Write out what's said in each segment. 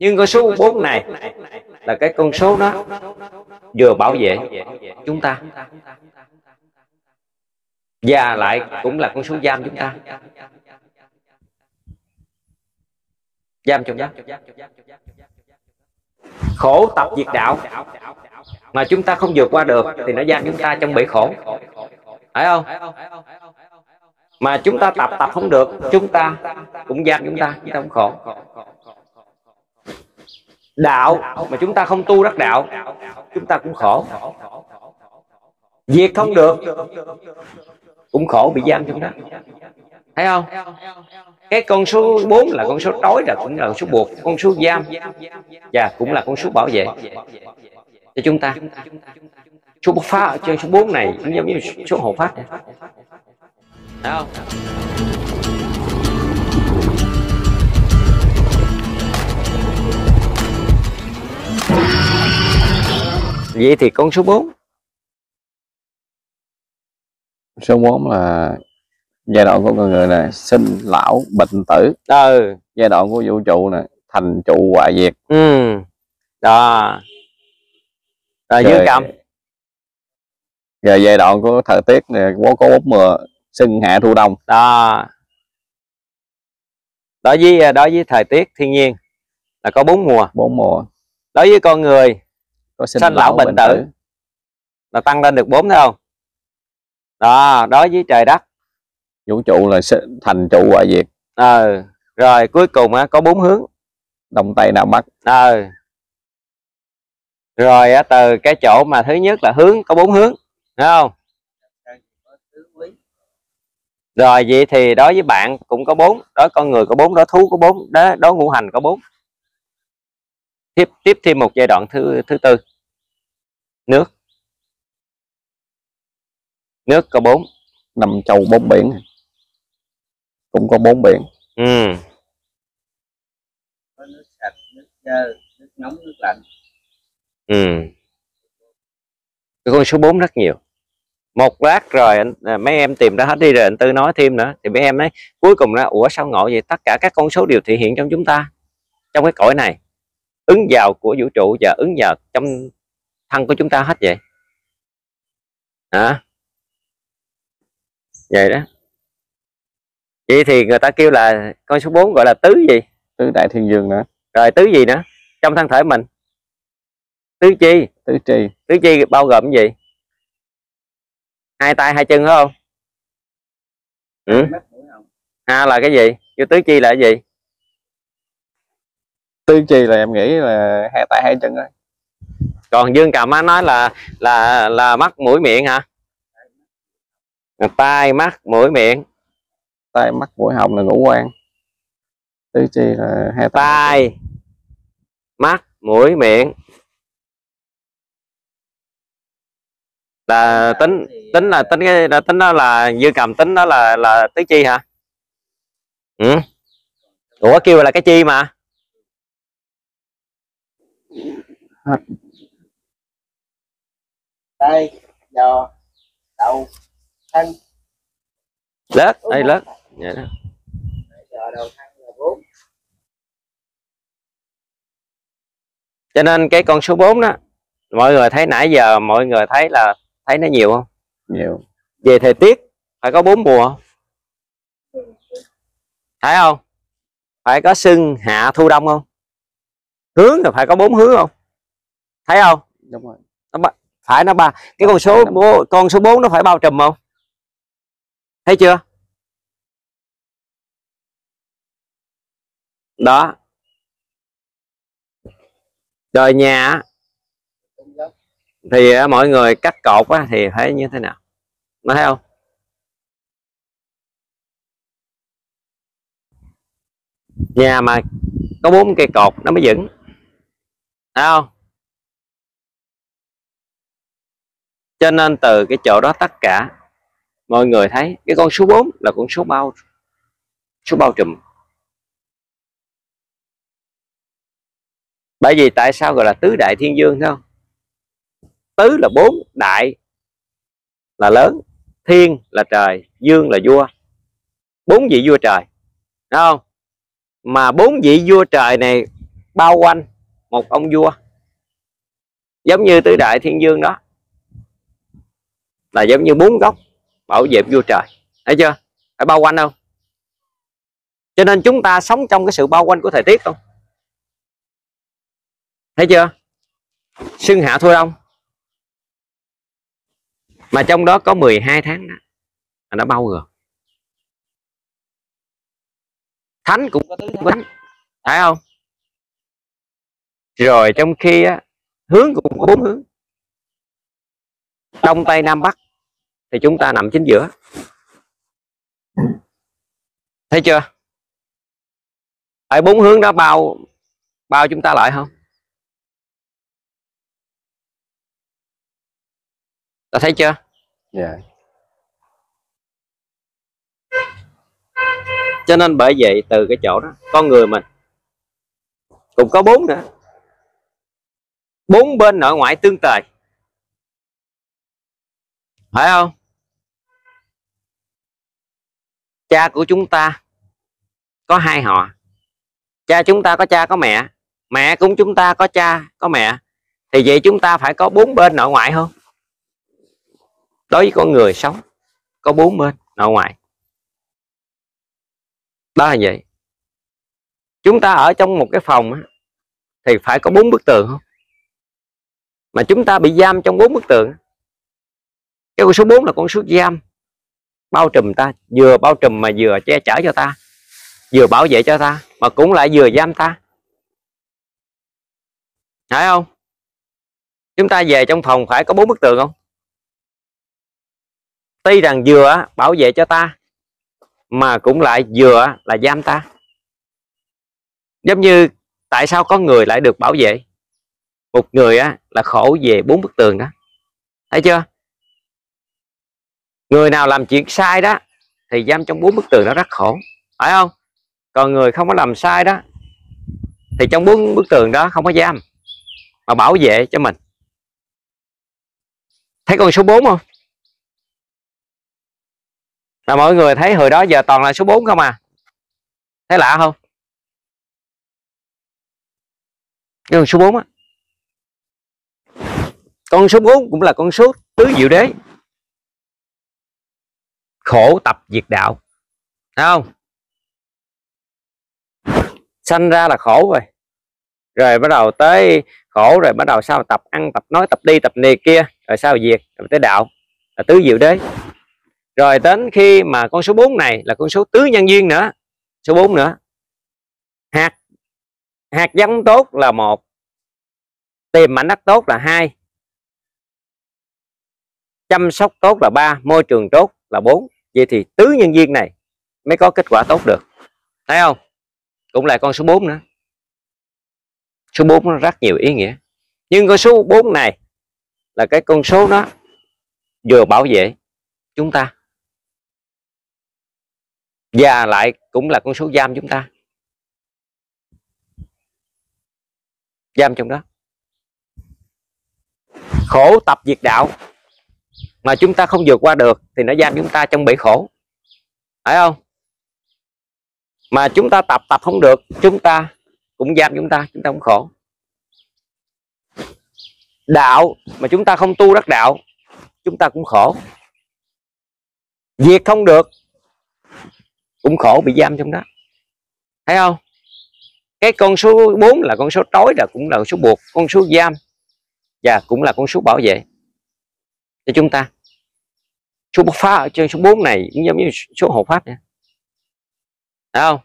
nhưng con số 4 này là cái con số đó vừa bảo vệ chúng ta. Và lại cũng là con số giam chúng ta. Giam trong giam khổ tập diệt đạo mà chúng ta không vượt qua được thì nó giam chúng ta trong bể khổ. Phải không? Mà chúng ta tập tập không được, chúng ta cũng giam chúng ta chúng ta không khổ đạo mà chúng ta không tu đắc đạo, chúng ta cũng khổ. Việc không được, cũng khổ bị giam trong đó. Thấy không? Cái con số 4 là con số tối là cũng là con số buộc, con số giam. Và cũng là con số bảo vệ cho chúng ta. Số bộc phá trên số 4 này cũng giống như số hộ phát. Thấy không? Vậy thì con số 4 số 4 là giai đoạn của con người này sinh lão bệnh tử. Ừ. Giai đoạn của vũ trụ này thành trụ hoại diệt. Ừ. Đó. Rồi dưới cầm. Rồi giai đoạn của thời tiết này có có bốn mùa xuân hạ thu đông. Đó. Đối với đối với thời tiết thiên nhiên là có bốn mùa. Bốn mùa. Đối với con người có sinh sanh lão bệnh tử? là tăng lên được bốn thấy không? Đó đối với trời đất. Vũ trụ là sinh- thành trụ hoại diệt. Ờ rồi cuối cùng á, có bốn hướng. Đông tây nam bắc. Ờ. Rồi á, từ cái chỗ mà thứ nhất là hướng có bốn hướng thấy không? Rồi vậy thì đối với bạn cũng có bốn đối con người có bốn đối thú có bốn đó đối ngũ hành có bốn. Tiếp tiếp thêm một giai đoạn thứ thứ tư nước. Nước có bốn năm châu bốn biển. Cũng có bốn biển. Ừ. Có nước sạch nước dơ nước nóng nước lạnh. Ừ. Cái con số 4 rất nhiều. Một lát rồi anh, à, mấy em tìm ra hết đi rồi anh tư nói thêm nữa. Thì mấy em nói cuối cùng là ủa sao ngộ vậy? Tất cả các con số đều thể hiện trong chúng ta trong cái cõi này. Ứng vào của vũ trụ và ứng vào trong thân của chúng ta hết vậy? Hả? Vậy đó. Vậy thì người ta kêu là con số 4 gọi là tứ gì? Tứ đại thiên dương nữa. Rồi tứ gì nữa trong thân thể mình? Tứ chi. Tứ tri tứ chi bao gồm gì? Hai tay hai chân phải không? Ừ? ha là cái gì? Chứ tứ chi là cái gì? Tứ tri là em nghĩ là hai tay hai chân đó còn dương cầm á nói là là là mắt mũi miệng hả? Tai mắt mũi miệng. Tay mắt mũi họng là ngũ quan. Tứ tri là hai tai mắt mũi miệng. Là tính tính là tính cái là tính đó là dương cầm tính đó là là tứ chi hả? Ừ. Ủa kêu là cái chi mà tay giò đầu thân lớp đây lớp vậy đó giò đầu thân là bốn. Cho nên cái con số 4 đó mọi người thấy nãy giờ mọi người thấy là thấy nó nhiều không? Nhiều. Về thời tiết phải có bốn mùa. Không? thấy không? Phải có xuân hạ thu đông không? Hướng là phải có bốn hướng không? Thấy không? Đúng rồi phải nó ba. Cái con số bố- con số 4 nó phải bao trùm không? Thấy chưa? Đó. Rồi nhà thì mọi người cắt cột á, thì phải như thế nào? Nó thấy không? Nhà mà có bốn cây cột nó mới vững. Thấy không cho nên từ cái chỗ đó tất cả, mọi người thấy cái con số 4 là con số bao số bao trùm. Bởi vì tại sao gọi là tứ đại thiên dương thấy không? Tứ là bốn, đại là lớn, thiên là trời, dương là vua. Bốn vị vua trời đúng không? Mà bốn vị vua trời này bao quanh một ông vua. Giống như tứ đại thiên dương đó là giống như bốn góc bảo vệ vua trời. Thấy chưa? Phải bao quanh không? Cho nên chúng ta sống trong cái sự bao quanh của thời tiết không? Thấy chưa? Xuân hạ thôi đông mà trong đó có 12 tháng đó mà nó bao gồm. Thánh cũng có tứ bính phải không? Rồi trong khi á, hướng cũng có bốn hướng đông tây nam bắc thì chúng ta nằm chính giữa. Thấy chưa? Phải bốn hướng đó bao bao chúng ta lại không? Ta thấy chưa? Dạ. Cho nên bởi vậy từ cái chỗ đó con người mình cũng có bốn nữa. Bốn bên nội ngoại tương tề phải không? Cha của chúng ta có hai họ. Cha chúng ta có cha có mẹ. Mẹ cũng chúng ta có cha có mẹ. Thì vậy chúng ta phải có bốn bên nội ngoại không? Đối với con người sống có bốn bên nội ngoại. Đó là vậy. Chúng ta ở trong một cái phòng á, thì phải có bốn bức tường không? Mà chúng ta bị giam trong bốn bức tường cái con số 4 là con số giam. Bao trùm ta, vừa bao trùm mà vừa che chở cho ta, vừa bảo vệ cho ta, mà cũng lại vừa giam ta. Phải không? Chúng ta về trong phòng phải có bốn bức tường không? Tuy rằng vừa bảo vệ cho ta, mà cũng lại vừa là giam ta. Giống như tại sao có người lại được bảo vệ? Một người á là khổ về bốn bức tường đó. Thấy chưa? Người nào làm chuyện sai đó, thì giam trong bốn bức tường nó rất khổ. Phải không? Còn người không có làm sai đó, thì trong bốn bức tường đó không có giam, mà bảo vệ cho mình. Thấy con số 4 không? Là mọi người thấy hồi đó giờ toàn là số 4 không à? Thấy lạ không? Cái con số 4 á. Con số 4 cũng là con số tứ diệu đế khổ tập diệt đạo. Thấy không? Sanh ra là khổ rồi. Rồi bắt đầu tới khổ, rồi bắt đầu sao tập ăn, tập nói, tập đi, tập này kia, rồi sao diệt, rồi tới đạo. Là tứ diệu đế. Rồi đến khi mà con số 4 này là con số tứ nhân duyên nữa. Số 4 nữa. Hạt hạt giống tốt là một, tìm mảnh đất tốt là hai, chăm sóc tốt là ba, môi trường tốt là bốn vậy thì tứ nhân viên này mới có kết quả tốt được. Thấy không? Cũng là con số 4 nữa. Số 4 nó rất nhiều ý nghĩa. Nhưng con số 4 này là cái con số nó vừa bảo vệ chúng ta. Và lại cũng là con số giam chúng ta. Giam trong đó. Khổ tập diệt đạo mà chúng ta không vượt qua được thì nó giam chúng ta trong bể khổ. Phải không? Mà chúng ta tập tập không được, chúng ta cũng giam chúng ta chúng ta cũng khổ. Đạo mà chúng ta không tu đắc đạo, chúng ta cũng khổ. Việc không được cũng khổ bị giam trong đó. Thấy không? Cái con số 4 là con số tối là cũng là con số buộc, con số giam và cũng là con số bảo vệ cho chúng ta. Số bộc phá ở trên số 4 này cũng giống như số hộ pháp nha Thấy không?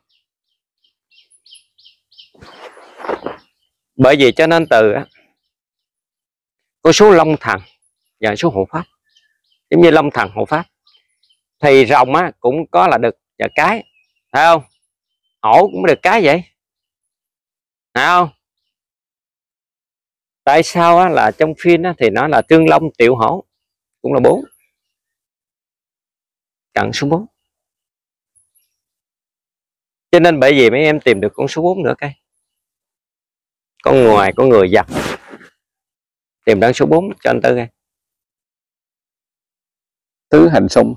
Bởi vì cho nên từ có số long thần và số hộ pháp. Giống như long thần hộ pháp. Thì rồng á cũng có là đực và cái. Thấy không? Hổ cũng được cái vậy. Thấy không? Tại sao á, là trong phim á, thì nó là tương long tiểu hổ cũng là bốn. Cận số 4 cho nên bởi vì mấy em tìm được con số 4 nữa cái con ngoài có người giặt tìm đến số 4 cho anh tư coi tứ hành xung.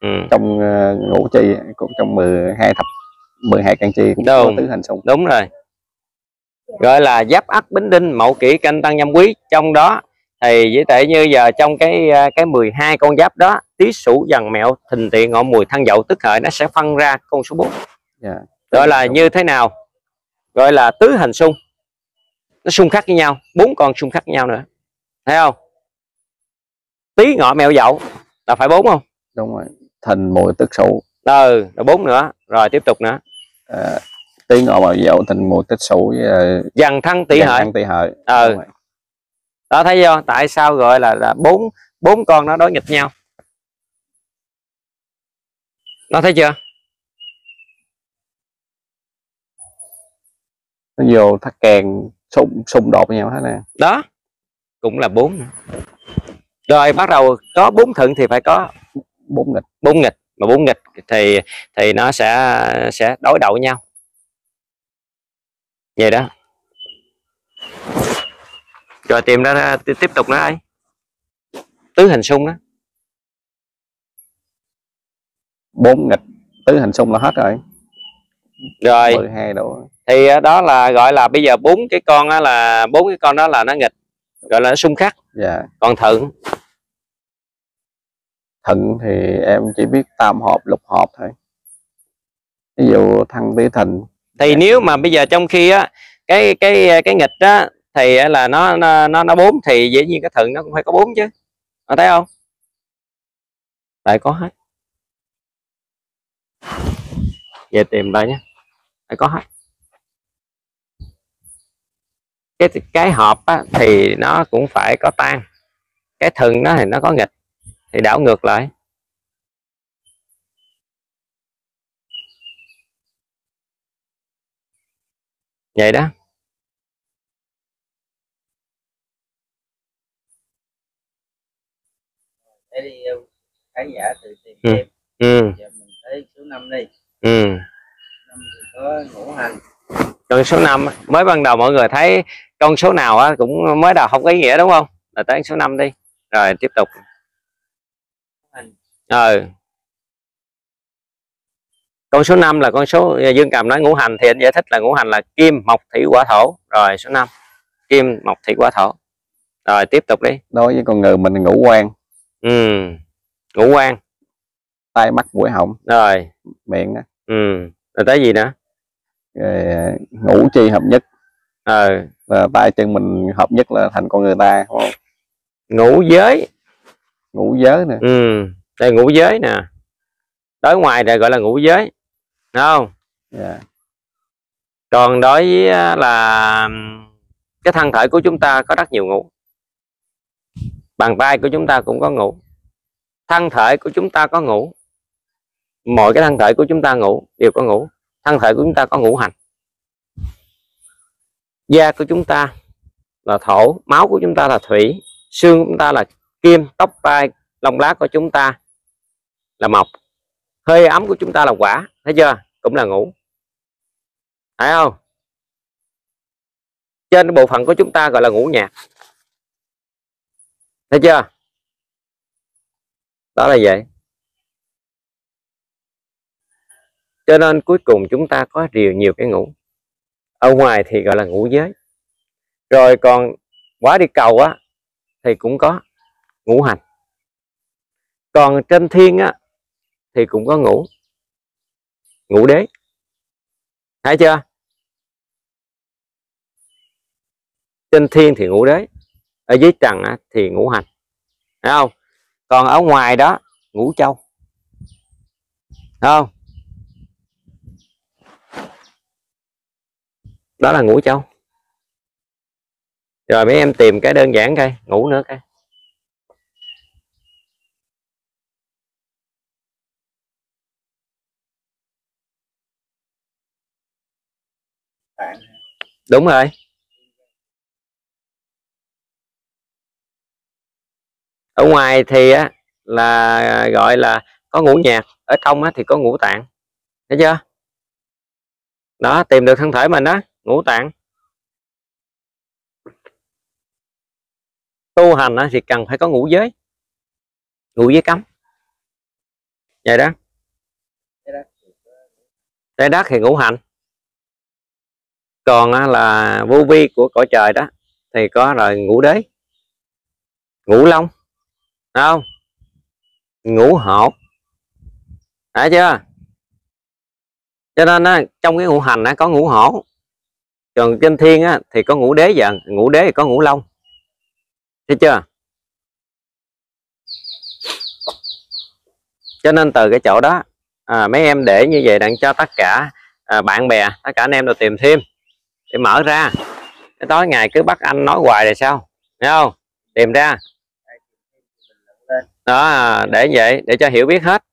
Ừ. trong uh, ngũ chi cũng trong 12 thập 12 căn chi cũng Đâu? có tứ hành xung. Đúng rồi. Gọi là giáp ất bính đinh mậu kỷ canh tăng nhâm quý. Trong đó thì với tệ như giờ trong cái à, cái 12 con giáp đó tý sửu dần mẹo thìn tỵ ngọ mùi thân dậu tức hợi nó sẽ phân ra con số 4 dạ gọi là như thế nào? Gọi là tứ hành xung. Nó xung khắc với nhau bốn con xung khắc với nhau nữa. Thấy không? Tý ngọ mẹo dậu là phải bốn không? Đúng rồi thìn mùi tức sửu ừ là bốn nữa. Rồi tiếp tục nữa. À, tí ngọ màu dậu thìn mùi tích sửu với dần thân tỷ dần hợi. thân tỵ hợi. Ừ. Đó thấy chưa? Tại sao gọi là là bốn bốn con nó đối nghịch nhau? Nó thấy chưa? Nó vô thắt kèn xung xung đột với nhau hết nè. Đó cũng là bốn rồi bắt đầu có bốn thuận thì phải có bốn nghịch. bốn nghịch. Mà bốn nghịch thì thì nó sẽ sẽ đối đầu nhau. Vậy đó rồi tìm ra- tiếp tục nữa ấy tứ hình xung đó bốn nghịch tứ hành xung là hết rồi. Rồi. 12 độ. Thì ờ, đó là gọi là bây giờ bốn cái con á là bốn cái con đó là nó nghịch gọi là nó xung khắc. Dạ. Còn thuận thận thì em chỉ biết tam hợp lục hợp thôi. Ví dụ thăng tý thìn thì nếu mà bây giờ trong khi á cái cái cái nghịch á thì là nó nó nó bốn thì dĩ nhiên cái thận nó cũng phải có bốn chứ. Ở thấy không? Lại có hết. Về tìm đây nhé lại có hết. Cái cái hộp á, thì nó cũng phải có tan. Cái thận nó thì nó có nghịch. Thì đảo ngược lại. Vậy đó. Để đi khán giả tự tìm Ừ. thêm ừ. Giờ mình tới số 5 đi. Ừ. Năm thì có ngũ hành. Con số 5 mới ban đầu mọi người thấy con số nào á cũng mới đầu không có ý nghĩa đúng không? Là tới số 5 đi. Rồi tiếp tục. Hành. Ờ con số 5 là con số Dương Cầm nói ngũ hành thì anh giải thích là ngũ hành là kim mộc thủy hỏa thổ. Rồi số 5 kim mộc thủy hỏa thổ. Rồi tiếp tục đi. Đối với con người mình ngũ quan ừ ngũ quan tai mắt mũi họng. Rồi. Miệng á. Ừ rồi tới gì nữa? Rồi à, ngũ chi hợp nhất. Ờ. Là tay chân mình hợp nhất là thành con người ta không? ngũ giới. Ngũ giới nè. Ừ đây ngũ giới nè. Đối ngoài này gọi là ngũ giới đúng không? Dạ. Còn đối với á, là cái thân thể của chúng ta có rất nhiều ngũ bàn tay của chúng ta cũng có ngủ, thân thể của chúng ta có ngủ, mọi cái thân thể của chúng ta ngủ đều có ngủ, thân thể của chúng ta có ngũ hành da của chúng ta là thổ máu của chúng ta là thủy xương của chúng ta là kim tóc tai lông lá của chúng ta là mộc hơi ấm của chúng ta là quả thấy chưa cũng là ngủ, thấy không trên cái bộ phận của chúng ta gọi là ngũ nhạc thấy chưa? Đó là vậy. Cho nên cuối cùng chúng ta có nhiều nhiều cái ngủ. ở ngoài thì gọi là ngủ giới. Rồi còn quá đi cầu á, thì cũng có ngũ hành. Còn trên thiên á, thì cũng có ngủ. Ngủ đế. Thấy chưa? Trên thiên thì ngủ đế ở dưới trần á, thì ngũ hành thấy không? Còn ở ngoài đó ngũ châu thấy không? Đó là ngũ châu. Rồi mấy em tìm cái đơn giản coi ngủ nữa coi. Đúng rồi. Ở ngoài thì á là gọi là có ngũ nhạc ở trong á thì có ngũ tạng thấy chưa? Đó tìm được thân thể mình đó ngũ tạng tu hành á, thì cần phải có ngũ giới ngũ giới cấm vậy đó. Trái đất thì ngũ hành. Còn á, là vô vi của cõi trời đó thì có rồi ngũ đế ngũ long không? Ngũ hột thấy chưa? Cho nên á, trong cái ngũ hành á, có ngũ hổ. Còn trên thiên á, thì có ngũ đế dần, ngũ đế thì có ngũ long. Thấy chưa? Cho nên từ cái chỗ đó à, mấy em để như vậy đặng cho tất cả à, bạn bè tất cả anh em đều tìm thêm để mở ra. Cái tối ngày cứ bắt anh nói hoài là sao? Thấy không? Tìm ra đó để vậy để cho hiểu biết hết.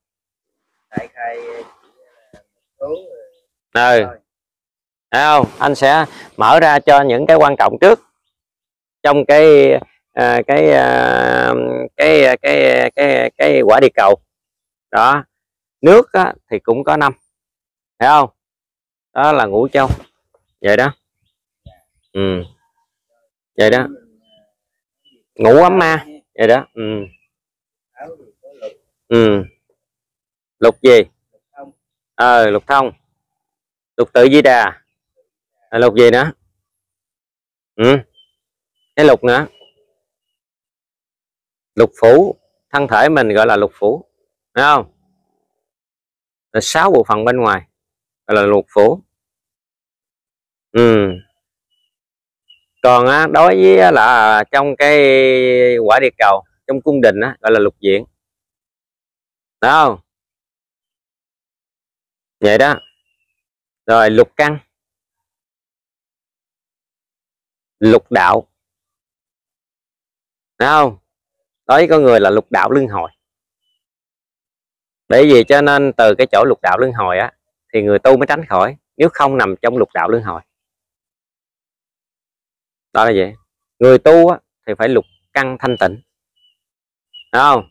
Đại khai một số ừ. thấy không? Anh sẽ mở ra cho những cái quan trọng trước. Trong cái à, cái, à, cái cái cái cái quả địa cầu. Đó. Nước á, thì cũng có năm. Thấy không? Đó là ngũ châu. Vậy đó. Ừ. Vậy đó. Ngũ ấm ma. Vậy đó. Ừ áo thì có lục ừ. Lục gì? Ờ à, lục thông. Lục tự di đà. À, lục gì nữa? Ừ. Cái lục nữa. Lục phủ. Thân thể mình gọi là lục phủ. Thấy không? Là sáu bộ phận bên ngoài. Gọi là lục phủ. Ừ. Còn á, đối với là trong cái quả địa cầu trong cung đình á, gọi là lục diện đâu không vậy đó. Rồi lục căn. Lục đạo. Đúng không đối với con người là lục đạo luân hồi. Bởi vì cho nên từ cái chỗ lục đạo luân hồi á thì người tu mới tránh khỏi nếu không nằm trong lục đạo luân hồi. Đó là vậy người tu á, thì phải lục căn thanh tịnh. Đúng không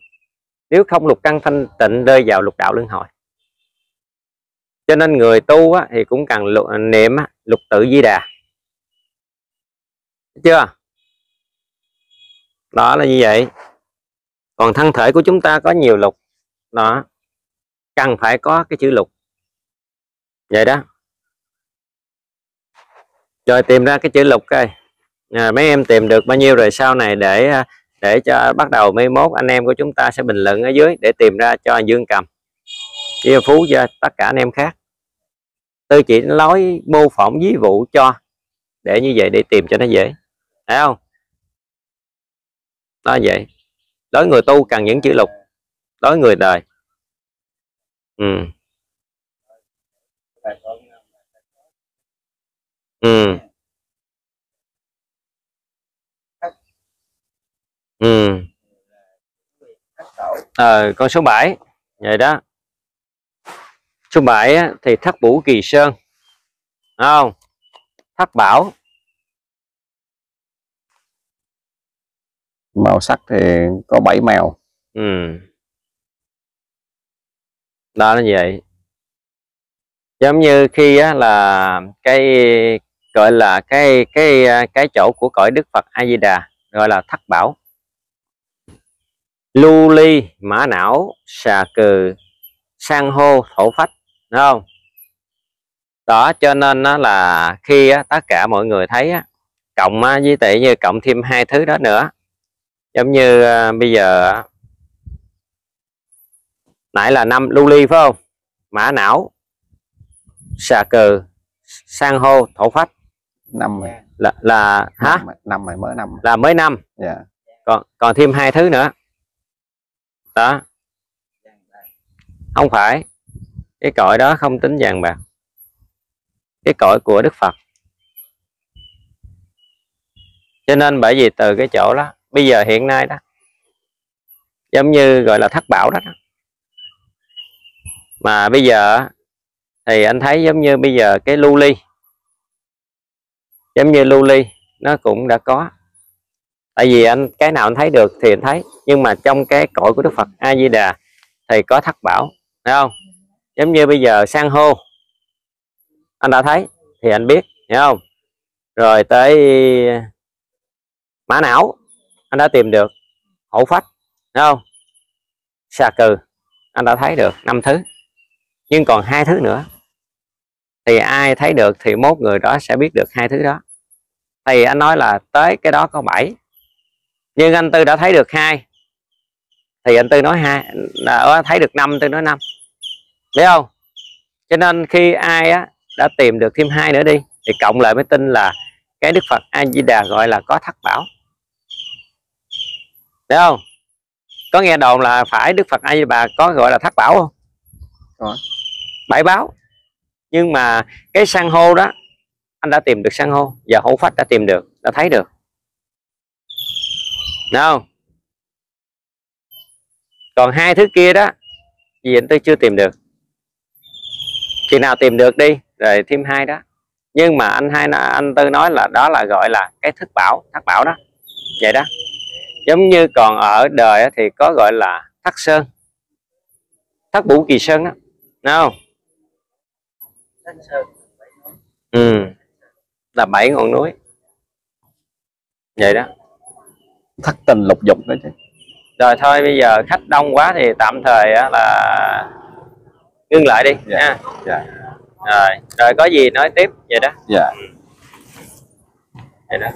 nếu không lục căn thanh tịnh rơi vào lục đạo luân hồi. Cho nên người tu á, thì cũng cần lục, niệm á, lục tự di đà. Chưa? Đó là như vậy. Còn thân thể của chúng ta có nhiều lục đó cần phải có cái chữ lục. Vậy đó. Rồi tìm ra cái chữ lục coi. À, mấy em tìm được bao nhiêu rồi sau này để à, để cho bắt đầu mấy mốt anh em của chúng ta sẽ bình luận ở dưới để tìm ra cho anh Dương cầm. Chia phú cho tất cả anh em khác. Tôi chỉ nói mô phỏng ví dụ cho để như vậy để tìm cho nó dễ. Thấy không? Đó vậy. Đối người tu cần những chữ lục. Đối người đời. Ừ. Ừ. ừ. Ờ con số 7 vậy đó. Số 7 á, thì thất bủ kỳ sơn. Không? Thất bảo. Màu sắc thì có bảy màu. Ừ. Đó là vậy. Giống như khi á, là cái gọi là cái cái cái chỗ của cõi Đức Phật A Di Đà gọi là thất bảo lưu ly mã não xà cừ san hô thổ phách đúng không? Đó cho nên nó là khi á, tất cả mọi người thấy á, cộng á, với tỷ như cộng thêm hai thứ đó nữa. Giống như à, bây giờ nãy là năm lưu ly phải không? Mã não xà cừ san hô thổ phách. Năm rồi. Là là hả? Năm mới năm. Là mới năm. Dạ. Còn còn thêm hai thứ nữa đó. Không phải. Cái cõi đó không tính vàng bạc. Cái cõi của đức phật. Cho nên bởi vì từ cái chỗ đó bây giờ hiện nay đó giống như gọi là thất bảo đó, đó. mà bây giờ thì anh thấy giống như bây giờ cái lưu ly giống như lưu ly nó cũng đã có tại vì anh, cái nào anh thấy được thì anh thấy. Nhưng mà trong cái cõi của đức phật a di đà thì có thất bảo, thấy không? Giống như bây giờ san hô, anh đã thấy thì anh biết hiểu không? Rồi tới mã não, anh đã tìm được hổ phách, thấy không? Xà cừ, anh đã thấy được năm thứ. Nhưng còn hai thứ nữa. Thì ai thấy được thì mốt người đó sẽ biết được hai thứ đó. Thì anh nói là tới cái đó có bảy nhưng anh tư đã thấy được hai thì anh tư nói hai là thấy được năm tư nói năm. Thấy không? Cho nên khi ai á đã tìm được thêm hai nữa đi thì cộng lại mới tin là cái đức phật a di đà gọi là có thất bảo. Thấy không? Có nghe đồn là phải đức phật a di đà có gọi là thất bảo không? Bảy báo. Nhưng mà cái san hô đó anh đã tìm được san hô và hổ phách đã tìm được đã thấy được không còn hai thứ kia đó gì anh tôi chưa tìm được. Khi nào tìm được đi, rồi thêm hai đó. Nhưng mà anh hai anh tư nói là đó là gọi là cái thức bảo, thất bảo đó. Vậy đó. Giống như còn ở đời thì có gọi là thất sơn. Thất bủ kỳ sơn đó nào. Không Sơn ừ. Là bảy ngọn núi. Vậy đó thất tình lục dục đó chứ. Rồi thôi bây giờ khách đông quá thì tạm thời á là ngưng lại đi Dạ. nha dạ. Rồi rồi có gì nói tiếp vậy đó. Dạ. Vậy đó